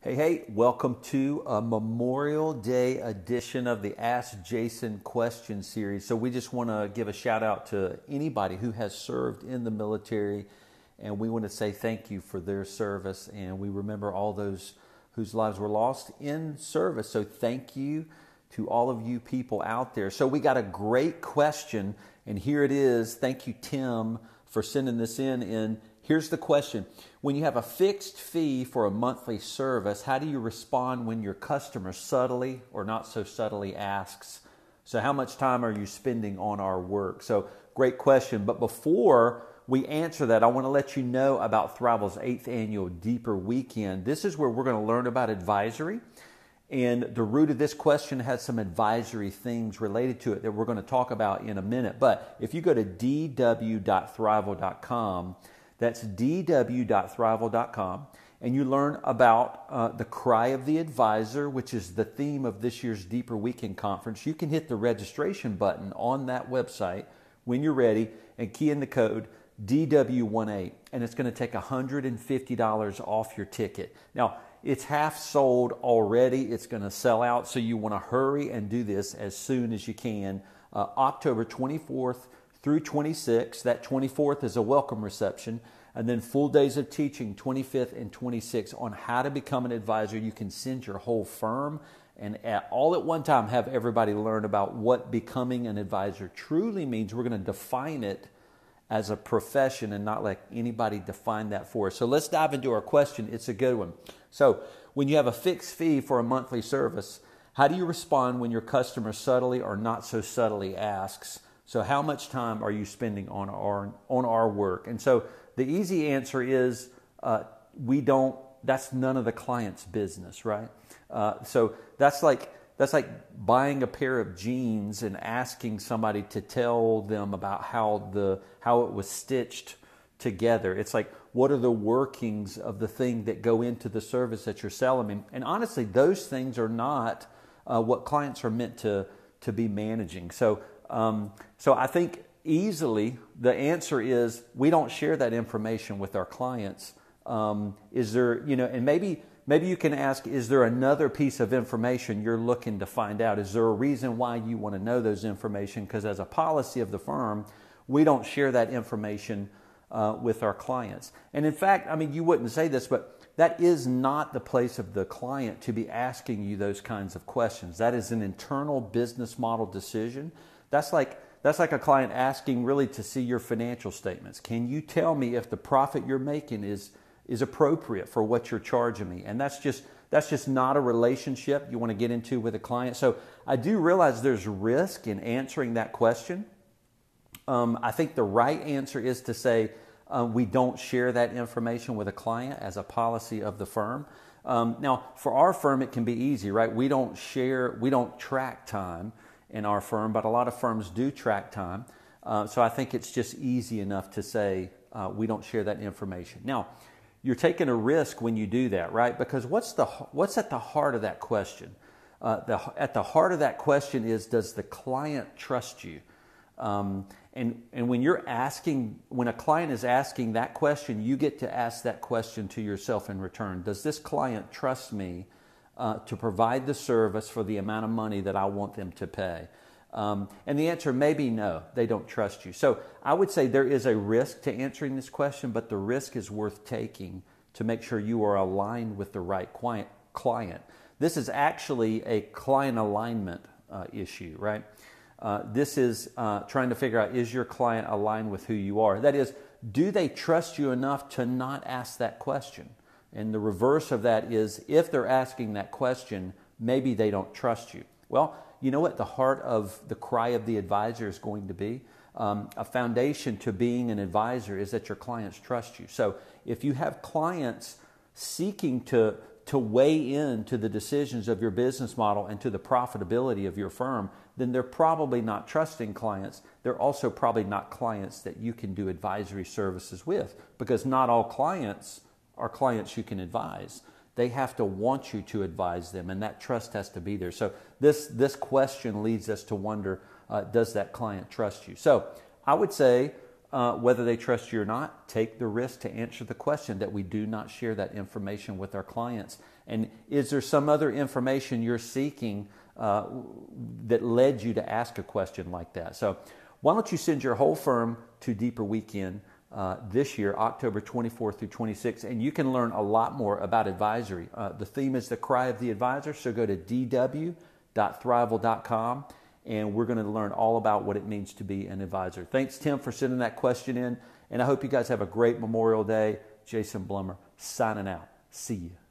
Hey, hey, welcome to a Memorial Day edition of the Ask Jason Question Series. So, we just want to give a shout out to anybody who has served in the military, and we want to say thank you for their service. And we remember all those whose lives were lost in service. So, thank you to all of you people out there. So, we got a great question, and here it is. Thank you, Tim, for sending this in. And here's the question when you have a fixed fee for a monthly service, how do you respond when your customer subtly or not so subtly asks, So, how much time are you spending on our work? So, great question. But before we answer that, I want to let you know about Thriveal's eighth annual Deeper Weekend. This is where we're going to learn about advisory. And the root of this question has some advisory things related to it that we're going to talk about in a minute. But if you go to dw.thriveal.com, that's dw.thriveal.com. And you learn about uh, the cry of the advisor, which is the theme of this year's Deeper Weekend Conference. You can hit the registration button on that website when you're ready and key in the code DW18, and it's going to take $150 off your ticket. Now, it's half sold already. It's going to sell out, so you want to hurry and do this as soon as you can. Uh, October 24th through 26th. That 24th is a welcome reception. And then full days of teaching, 25th and 26th, on how to become an advisor. You can send your whole firm and at, all at one time have everybody learn about what becoming an advisor truly means. We're going to define it as a profession and not let anybody define that for us. So let's dive into our question. It's a good one. So, when you have a fixed fee for a monthly service, how do you respond when your customer subtly or not so subtly asks, so, how much time are you spending on our on our work? And so, the easy answer is uh, we don't. That's none of the client's business, right? Uh, so that's like that's like buying a pair of jeans and asking somebody to tell them about how the how it was stitched together. It's like what are the workings of the thing that go into the service that you're selling? And, and honestly, those things are not uh, what clients are meant to to be managing. So um, so I think easily the answer is we don't share that information with our clients. Um, is there, you know, and maybe maybe you can ask, is there another piece of information you're looking to find out? Is there a reason why you want to know those information? Because as a policy of the firm, we don't share that information uh, with our clients. And in fact, I mean, you wouldn't say this, but that is not the place of the client to be asking you those kinds of questions. That is an internal business model decision that's like that's like a client asking really to see your financial statements. Can you tell me if the profit you're making is is appropriate for what you're charging me? And that's just that's just not a relationship you want to get into with a client. So I do realize there's risk in answering that question. Um, I think the right answer is to say uh, we don't share that information with a client as a policy of the firm. Um, now, for our firm, it can be easy, right? We don't share, we don't track time in our firm, but a lot of firms do track time. Uh, so I think it's just easy enough to say uh, we don't share that information. Now, you're taking a risk when you do that, right? Because what's the what's at the heart of that question? Uh, the, at the heart of that question is does the client trust you? Um, and, and when you're asking, when a client is asking that question, you get to ask that question to yourself in return. Does this client trust me uh, to provide the service for the amount of money that I want them to pay? Um, and the answer may be no, they don't trust you. So I would say there is a risk to answering this question, but the risk is worth taking to make sure you are aligned with the right client. This is actually a client alignment uh, issue, right? Uh, this is uh, trying to figure out is your client aligned with who you are? That is, do they trust you enough to not ask that question? And the reverse of that is if they're asking that question, maybe they don't trust you. Well, you know what the heart of the cry of the advisor is going to be? Um, a foundation to being an advisor is that your clients trust you. So if you have clients seeking to, to weigh in to the decisions of your business model and to the profitability of your firm, then they're probably not trusting clients. They're also probably not clients that you can do advisory services with because not all clients are clients you can advise. They have to want you to advise them, and that trust has to be there. So, this, this question leads us to wonder uh, does that client trust you? So, I would say uh, whether they trust you or not, take the risk to answer the question that we do not share that information with our clients. And is there some other information you're seeking uh, that led you to ask a question like that? So, why don't you send your whole firm to Deeper Weekend uh, this year, October 24th through 26th, and you can learn a lot more about advisory. Uh, the theme is the cry of the advisor, so go to dw.thriveal.com and we're going to learn all about what it means to be an advisor. Thanks, Tim, for sending that question in, and I hope you guys have a great Memorial Day. Jason Blumer signing out. See you.